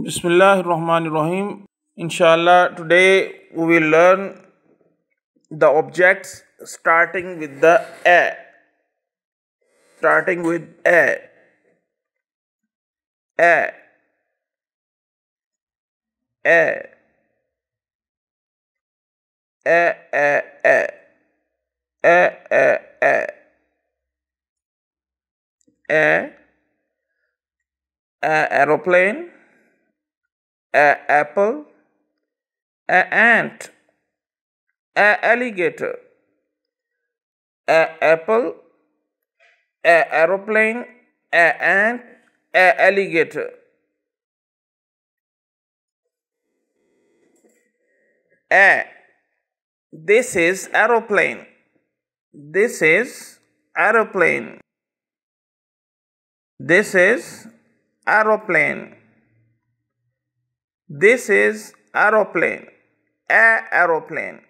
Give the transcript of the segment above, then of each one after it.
Bismillah ar-Rahman ar-Rahim. Inshallah, today we will learn the objects starting with the A. Starting with A. A. A. A. A. A. A. A. A. A. A. Aeroplane a apple, a ant, a alligator, a apple, a aeroplane, a ant, a alligator. A. This is aeroplane. This is aeroplane. This is aeroplane. This is aeroplane. A aeroplane.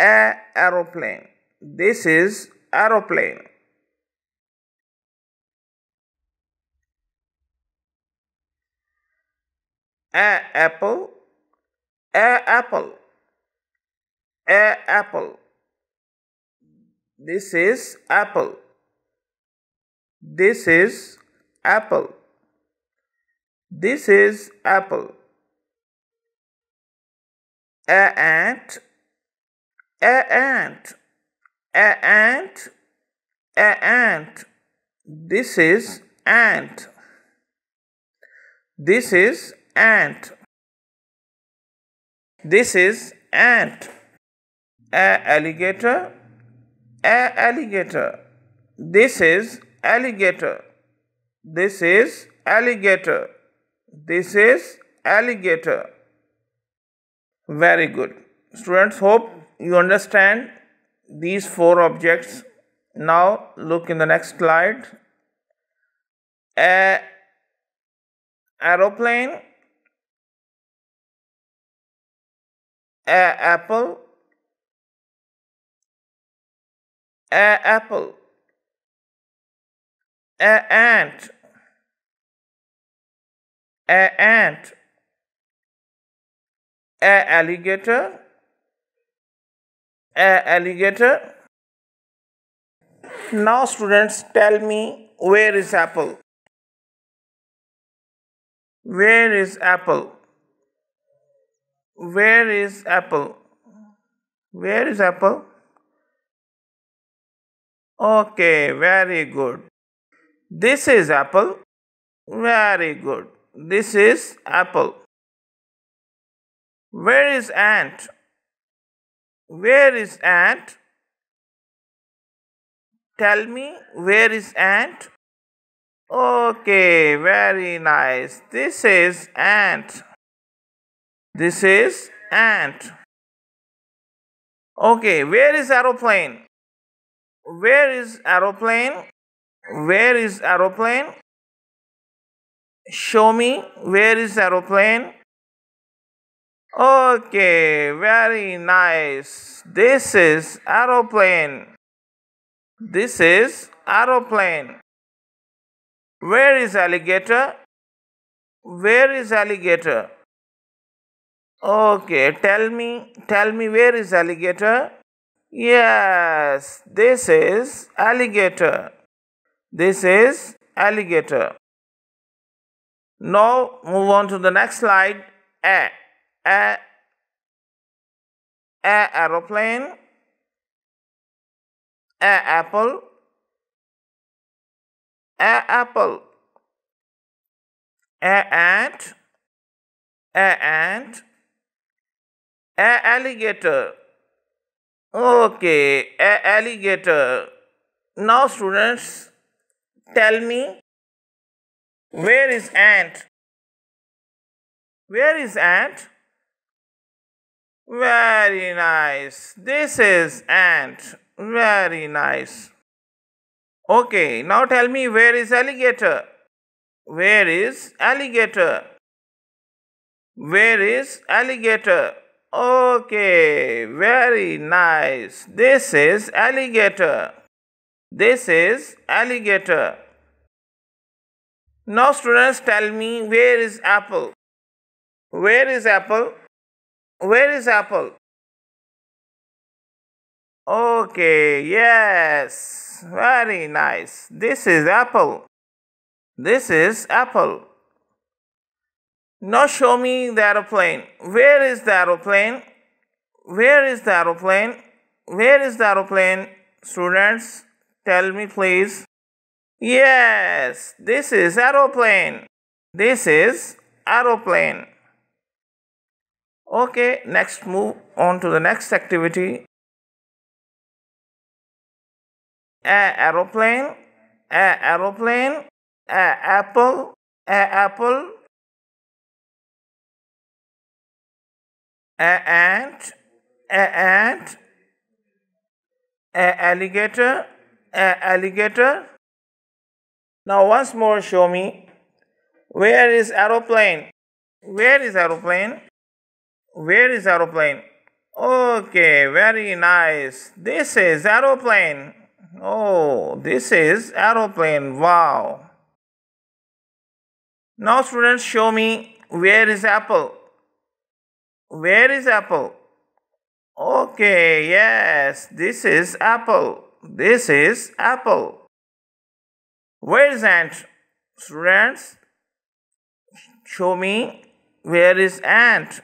A aeroplane. This is aeroplane. A apple. A apple. A apple. This is apple. This is apple. This is apple a ant, a ant, a ant, a ant. This is ant. This is ant. This is ant. A alligator, a alligator. This is alligator. This is alligator. This is alligator. Very good. Students, hope you understand these four objects. Now look in the next slide. A aeroplane, a apple, a apple, a ant, a ant a alligator. A alligator. Now students tell me where is apple? Where is apple? Where is apple? Where is apple? Okay very good. This is apple. Very good. This is apple where is ant? Where is ant? Tell me, where is ant? Okay, very nice. This is ant. This is ant. Okay, where is aeroplane? Where is aeroplane? Where is aeroplane? Show me where is aeroplane? Okay, very nice. This is aeroplane. This is aeroplane. Where is alligator? Where is alligator? Okay, tell me, tell me where is alligator? Yes, this is alligator. This is alligator. Now move on to the next slide. A a, aeroplane, a apple, a apple, a ant, a ant, a alligator. Okay, a alligator. Now students, tell me, where is ant? Where is ant? Very nice. This is ant. Very nice. Okay, now tell me where is alligator? Where is alligator? Where is alligator? Okay, very nice. This is alligator. This is alligator. Now students tell me where is apple? Where is apple? Where is apple? Okay, yes, very nice. This is apple. This is apple. Now show me the aeroplane. Where is the aeroplane? Where is the aeroplane? Where is the aeroplane? Students, tell me please. Yes, this is aeroplane. This is aeroplane. Okay, next move on to the next activity. A aeroplane, a aeroplane, a apple, a apple, a ant, a ant, a alligator, a alligator. Now once more show me where is aeroplane? Where is aeroplane? Where is aeroplane? Okay, very nice. This is aeroplane. Oh, this is aeroplane. Wow. Now students show me where is apple? Where is apple? Okay, yes, this is apple. This is apple. Where is ant? Students, show me where is ant?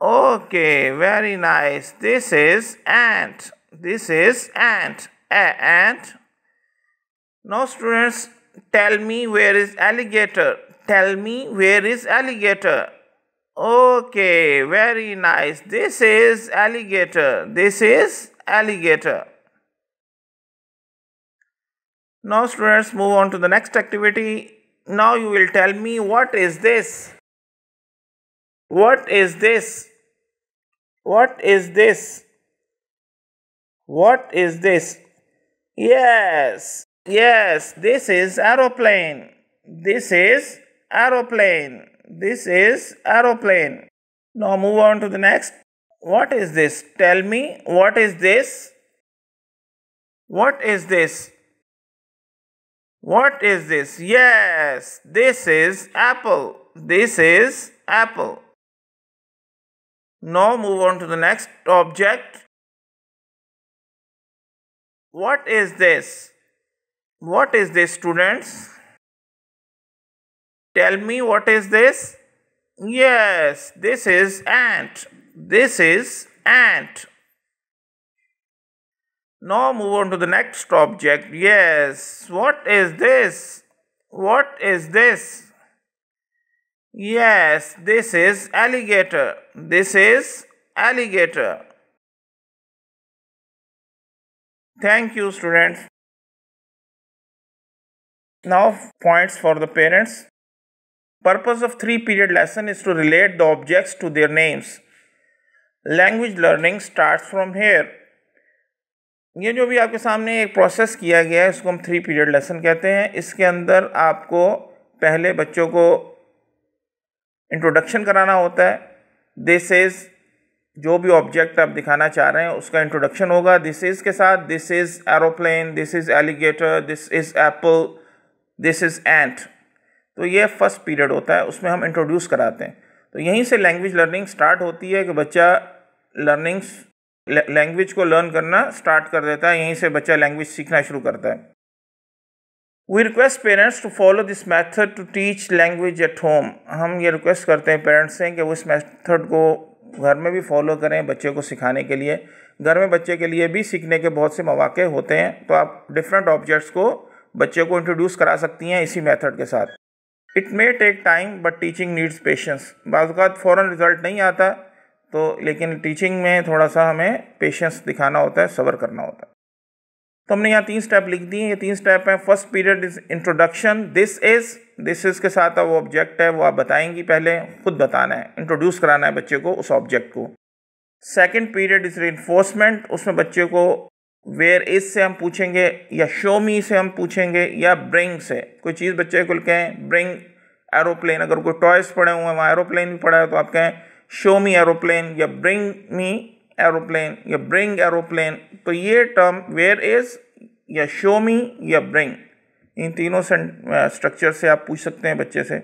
Okay, very nice. This is ant. This is ant. A ant. Now students, tell me where is alligator. Tell me where is alligator. Okay, very nice. This is alligator. This is alligator. Now students move on to the next activity. Now you will tell me what is this? What is this? What is this? What is this? Yes, yes, this is aeroplane. This is aeroplane. This is aeroplane. Now move on to the next. What is this? Tell me, what is this? What is this? What is this? Yes, this is apple. This is apple. Now move on to the next object. What is this? What is this, students? Tell me what is this? Yes, this is ant. This is ant. Now move on to the next object. Yes, what is this? What is this? Yes, this is alligator. This is alligator. Thank you, students. Now, points for the parents. Purpose of three period lesson is to relate the objects to their names. Language learning starts from here. ये जो भी आपके सामने एक process किया गया है इसको हम थ्री पीरियड लेसन कहते हैं इसके अंदर आपको पहले बच्चों को इंट्रोडक्शन कराना होता है। दिस इज़ जो भी ऑब्जेक्ट आप दिखाना चाह रहे हैं, उसका इंट्रोडक्शन होगा। दिस इज़ के साथ this is aeroplane this is alligator this is apple this is ant तो ये फ़र्स्ट पीरियड होता है, उसमें हम इंट्रोड्यूस कराते हैं। तो यहीं से लैंग्वेज लर्निंग स्टार्ट होती है कि बच्चा लर्निंग्स लैंग्वेज को लर्न करना स्टार्ट कर देता है, यहीं से बच्चा लैंग्वेज सीखना शुरू करता है। We request parents to follow this method to teach language at home हम ये रिक्वेस्ट करते हैं पेरेंट्स से कि वो इस मैथड को घर में भी फॉलो करें बच्चे को सिखाने के लिए। घर में बच्चे के लिए भी सीखने के बहुत से मौाक़े होते हैं तो आप डिफरेंट ऑब्जेक्ट्स को बच्चे को इंट्रोड्यूस करा सकती हैं इसी मेथड के साथ। It may take time but teaching needs patience बाज़ात for result नहीं आता तो लेकिन टीचिंग में थोड़ा सा हमें पेशेंस दिखाना होता है, सबर करना होता है। तो हमने यहाँ तीन स्टेप लिख दिए ये तीन स्टेप हैं। First period is introduction this is this is के साथ वो ऑब्जेक्ट है, वो आप बताएँगी पहले। खुद बताना है। इंट्रोड्यूस कराना है बच्चे को उस ऑब्जेक्ट को। सेकेंड पीरियड इज़ इन्फोर्समेंट उसमें बच्चे को वेयर इज़ से हम पूछेंगे, या शो मी से हम पूछेंगे, या ब्रिंग से। कोई चीज़ बच्चे को कहें ब्रिंग एरोप्लेन अगर कोई टॉयस पड़े हुए हैं, वहाँ एरोप्लेन भी पड़ा है तो आप कहें शो मी एरोप्लेन या ब्रिंग मी एरोप्लेन या ब्रिंग एरोप्लेन तो ये टर्म वेयर इज़ या शो मी या ब्रिंग इन तीनों स्ट्रक्चर से आप पूछ सकते हैं बच्चे से।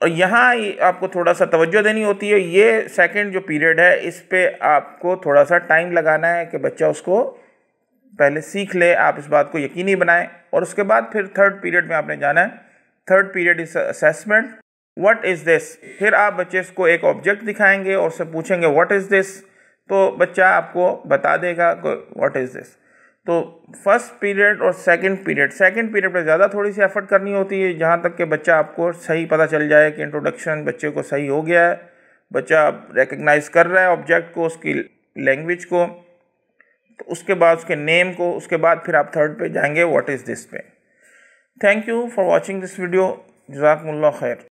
और यहाँ आपको थोड़ा सा तवज्जो देनी होती है, ये सेकंड जो पीरियड है, इस पर आपको थोड़ा सा टाइम लगाना है कि बच्चा उसको पहले सीख ले, आप इस बात को यकीनी बनाएँ। और उसके बाद फिर थर्ड पीरियड में आपने जाना है। Third period is assessment what is this फिर आप बच्चे को एक ऑब्जेक्ट दिखाएँगे और उससे पूछेंगे व्हाट इज़ दिस तो बच्चा आपको बता देगा व्हाट इज़ दिस तो फ़र्स्ट पीरियड और सेकंड पीरियड सेकंड पीरियड पर ज़्यादा थोड़ी सी एफर्ट करनी होती है, जहाँ तक कि बच्चा आपको सही पता चल जाए कि इंट्रोडक्शन बच्चे को सही हो गया है। बच्चा रिकग्नाइज कर रहा है ऑब्जेक्ट को, उसकी लैंग्वेज को तो उसके बाद उसके नेम को, उसके बाद फिर आप थर्ड पे जाएँगे व्हाट इज़ दिस पे। Thank you for watching this video जजाकमुल्ला खैर